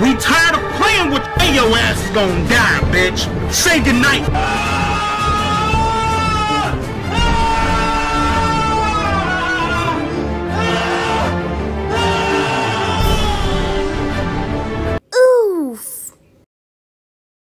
We tired of playing with you. Your ass is gonna die, bitch. Say goodnight.